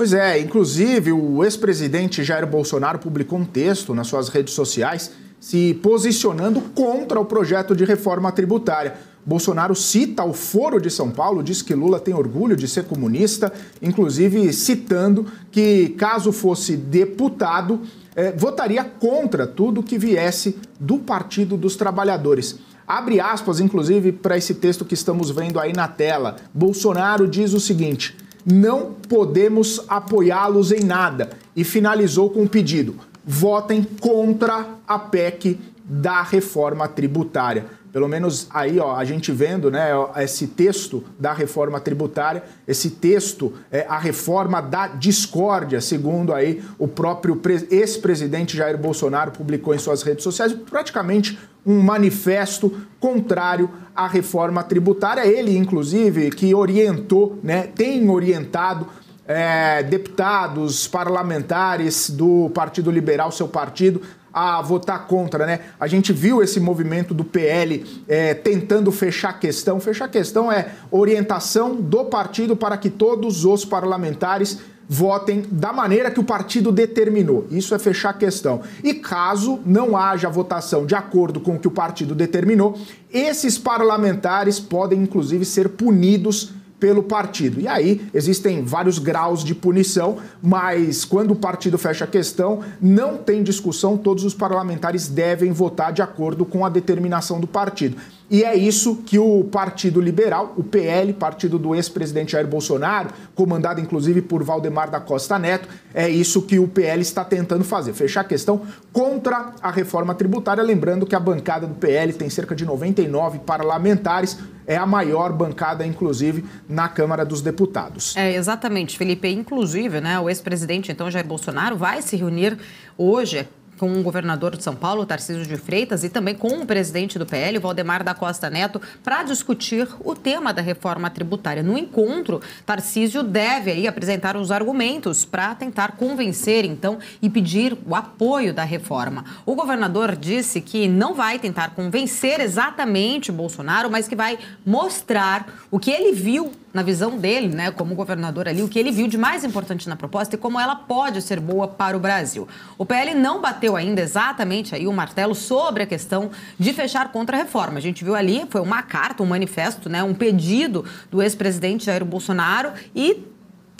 Pois é, inclusive o ex-presidente Jair Bolsonaro publicou um texto nas suas redes sociais se posicionando contra o projeto de reforma tributária. Bolsonaro cita o Foro de São Paulo, diz que Lula tem orgulho de ser comunista, inclusive citando que, caso fosse deputado, eh, votaria contra tudo que viesse do Partido dos Trabalhadores. Abre aspas, inclusive, para esse texto que estamos vendo aí na tela. Bolsonaro diz o seguinte: não podemos apoiá-los em nada. E finalizou com o um pedido: votem contra a PEC da reforma tributária. Pelo menos aí, ó, a gente vendo né, esse texto da reforma tributária, esse texto, é, a reforma da discórdia, segundo aí o próprio ex-presidente Jair Bolsonaro publicou em suas redes sociais, praticamente um manifesto contrário à reforma tributária. Ele, inclusive, que orientou, né, tem orientado é, deputados, parlamentares do Partido Liberal, seu partido, a votar contra, né? A gente viu esse movimento do PL é, tentando fechar a questão. Fechar a questão é orientação do partido para que todos os parlamentares votem da maneira que o partido determinou. Isso é fechar a questão. E caso não haja votação de acordo com o que o partido determinou, esses parlamentares podem inclusive ser punidos pelo partido. E aí existem vários graus de punição, mas quando o partido fecha a questão, não tem discussão, todos os parlamentares devem votar de acordo com a determinação do partido. E é isso que o Partido Liberal, o PL, partido do ex-presidente Jair Bolsonaro, comandado inclusive por Valdemar da Costa Neto, é isso que o PL está tentando fazer, fechar a questão contra a reforma tributária. Lembrando que a bancada do PL tem cerca de 99 parlamentares, é a maior bancada, inclusive, na Câmara dos Deputados. É, exatamente, Felipe. Inclusive, né, o ex-presidente, então, Jair Bolsonaro, vai se reunir hoje com o governador de São Paulo, Tarcísio de Freitas, e também com o presidente do PL, Valdemar da Costa Neto, para discutir o tema da reforma tributária. No encontro, Tarcísio deve aí apresentar os argumentos para tentar convencer, então, e pedir o apoio da reforma. O governador disse que não vai tentar convencer exatamente Bolsonaro, mas que vai mostrar o que ele viu na visão dele, né, como governador ali, o que ele viu de mais importante na proposta e como ela pode ser boa para o Brasil. O PL não bateu ainda exatamente aí o martelo sobre a questão de fechar contra a reforma. A gente viu ali, foi uma carta, um manifesto, né, um pedido do ex-presidente Jair Bolsonaro e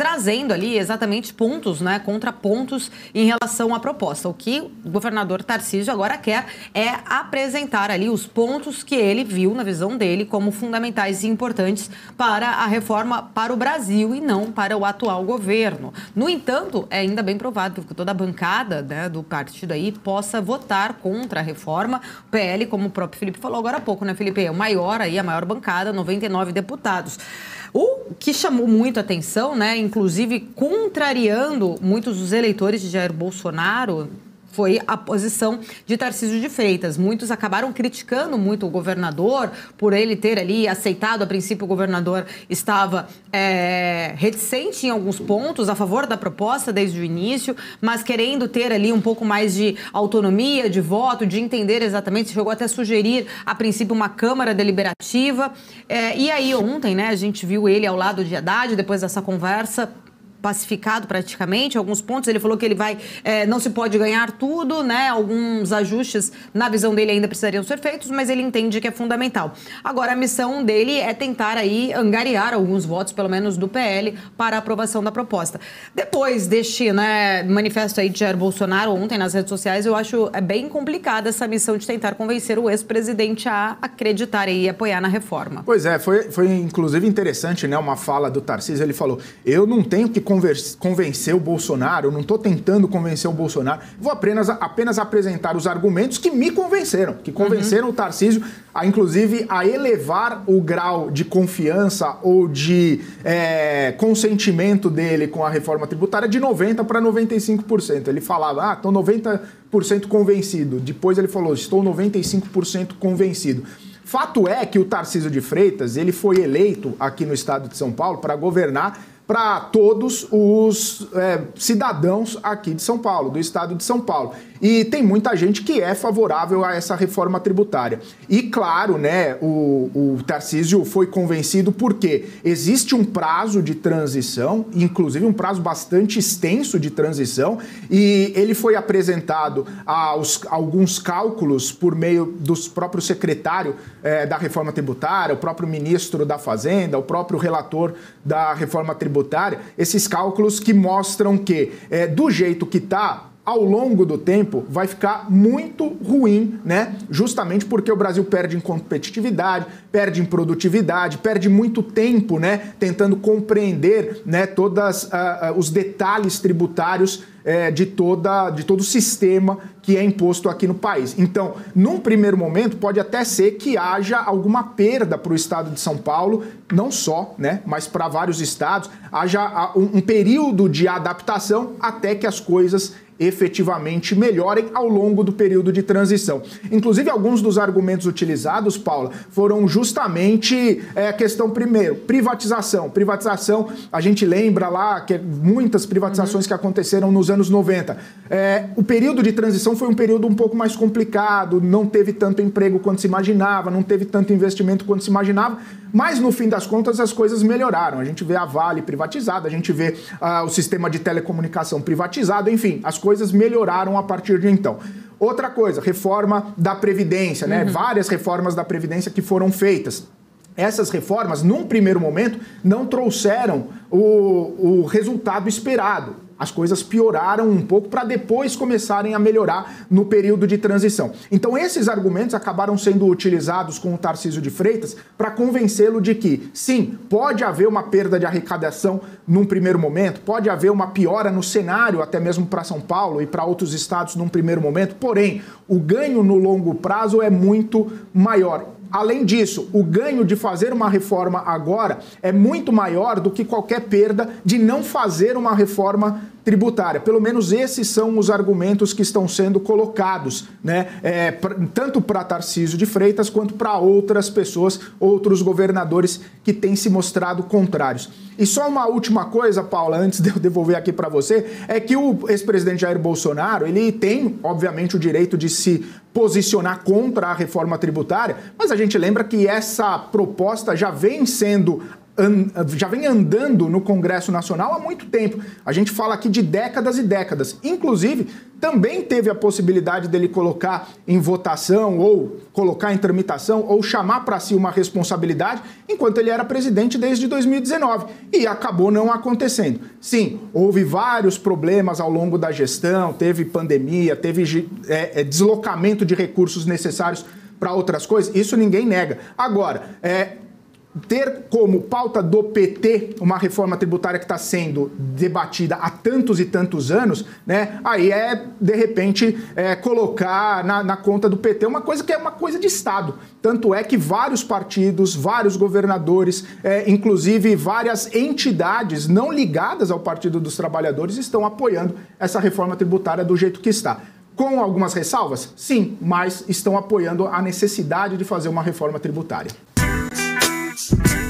trazendo ali exatamente pontos, né, contrapontos em relação à proposta. O que o governador Tarcísio agora quer é apresentar ali os pontos que ele viu na visão dele como fundamentais e importantes para a reforma para o Brasil e não para o atual governo. No entanto, é ainda bem provável que toda a bancada né, do partido aí possa votar contra a reforma. O PL, como o próprio Felipe falou agora há pouco, né, Felipe? É o maior aí, a maior bancada, 99 deputados. O que chamou muito atenção, né, inclusive contrariando muitos dos eleitores de Jair Bolsonaro, foi a posição de Tarcísio de Freitas. Muitos acabaram criticando muito o governador por ele ter ali aceitado. A princípio, o governador estava é, reticente em alguns pontos, a favor da proposta desde o início, mas querendo ter ali um pouco mais de autonomia, de voto, de entender exatamente. Chegou até a sugerir, a princípio, uma Câmara Deliberativa. É, e aí, ontem, né, a gente viu ele ao lado de Haddad, depois dessa conversa pacificado praticamente. Alguns pontos ele falou que ele vai, é, não se pode ganhar tudo, né? Alguns ajustes na visão dele ainda precisariam ser feitos, mas ele entende que é fundamental. Agora a missão dele é tentar aí angariar alguns votos, pelo menos do PL, para aprovação da proposta. Depois deste né, manifesto aí de Jair Bolsonaro ontem nas redes sociais, eu acho é bem complicada essa missão de tentar convencer o ex-presidente a acreditar e apoiar na reforma. Pois é, foi, foi inclusive interessante, né? Uma fala do Tarcísio, ele falou: eu não tenho que convencer o Bolsonaro, eu não estou tentando convencer o Bolsonaro, vou apenas, apenas apresentar os argumentos que me convenceram, que convenceram uhum. o Tarcísio, a, inclusive, a elevar o grau de confiança ou de é, consentimento dele com a reforma tributária de 90% para 95%. Ele falava, ah, estou 90% convencido. Depois ele falou, estou 95% convencido. Fato é que o Tarcísio de Freitas, ele foi eleito aqui no estado de São Paulo para governar para todos os é, cidadãos aqui de São Paulo, do estado de São Paulo. E tem muita gente que é favorável a essa reforma tributária. E claro, né, o, o Tarcísio foi convencido porque existe um prazo de transição, inclusive um prazo bastante extenso de transição, e ele foi apresentado aos alguns cálculos por meio dos próprio secretário é, da reforma tributária, o próprio ministro da Fazenda, o próprio relator da reforma tributária, esses cálculos que mostram que, é, do jeito que está, ao longo do tempo vai ficar muito ruim, né? Justamente porque o Brasil perde em competitividade, perde em produtividade, perde muito tempo, né? Tentando compreender, né? Todos uh, uh, os detalhes tributários uh, de toda de todo o sistema que é imposto aqui no país. Então, num primeiro momento, pode até ser que haja alguma perda para o estado de São Paulo, não só, né? Mas para vários estados, haja um, um período de adaptação até que as coisas efetivamente melhorem ao longo do período de transição. Inclusive, alguns dos argumentos utilizados, Paula, foram justamente é, a questão, primeiro, privatização. Privatização, a gente lembra lá que muitas privatizações uhum. que aconteceram nos anos 90. É, o período de transição foi um período um pouco mais complicado, não teve tanto emprego quanto se imaginava, não teve tanto investimento quanto se imaginava, mas no fim das contas as coisas melhoraram. A gente vê a Vale privatizada, a gente vê uh, o sistema de telecomunicação privatizado, enfim, as coisas coisas melhoraram a partir de então. Outra coisa, reforma da Previdência, né? Uhum. Várias reformas da Previdência que foram feitas. Essas reformas, num primeiro momento, não trouxeram o, o resultado esperado as coisas pioraram um pouco para depois começarem a melhorar no período de transição. Então, esses argumentos acabaram sendo utilizados com o Tarcísio de Freitas para convencê-lo de que, sim, pode haver uma perda de arrecadação num primeiro momento, pode haver uma piora no cenário, até mesmo para São Paulo e para outros estados num primeiro momento, porém, o ganho no longo prazo é muito maior. Além disso, o ganho de fazer uma reforma agora é muito maior do que qualquer perda de não fazer uma reforma tributária. Pelo menos esses são os argumentos que estão sendo colocados, né? É, tanto para Tarcísio de Freitas quanto para outras pessoas, outros governadores que têm se mostrado contrários. E só uma última coisa, Paula, antes de eu devolver aqui para você, é que o ex-presidente Jair Bolsonaro, ele tem, obviamente, o direito de se posicionar contra a reforma tributária, mas a gente lembra que essa proposta já vem sendo já vem andando no Congresso Nacional há muito tempo. A gente fala aqui de décadas e décadas. Inclusive, também teve a possibilidade dele colocar em votação, ou colocar em tramitação, ou chamar para si uma responsabilidade, enquanto ele era presidente desde 2019. E acabou não acontecendo. Sim, houve vários problemas ao longo da gestão, teve pandemia, teve é, é, deslocamento de recursos necessários para outras coisas, isso ninguém nega. Agora, é, ter como pauta do PT uma reforma tributária que está sendo debatida há tantos e tantos anos, né? Aí é, de repente, é, colocar na, na, conta do PT uma coisa que é uma coisa de Estado. Tanto é que vários partidos, vários governadores, é, inclusive várias entidades não ligadas ao Partido dos Trabalhadores estão apoiando essa reforma tributária do jeito que está. Com algumas ressalvas? Sim, mas estão apoiando a necessidade de fazer uma reforma tributária. Peace.